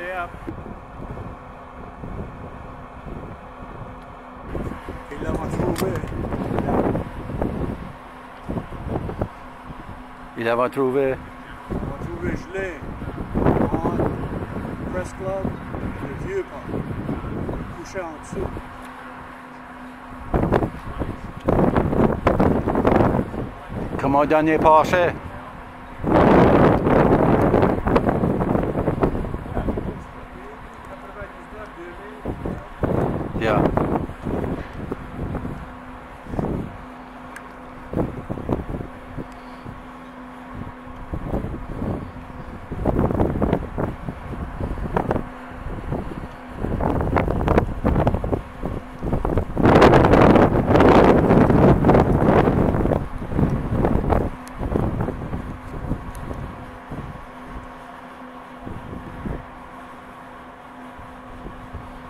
stay up. Il l'a trouvé. Il avait trouvé. On va trouver gelé. En Press Club, le vieux pont. Couché en dessous. Comme au dernier passé.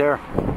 there.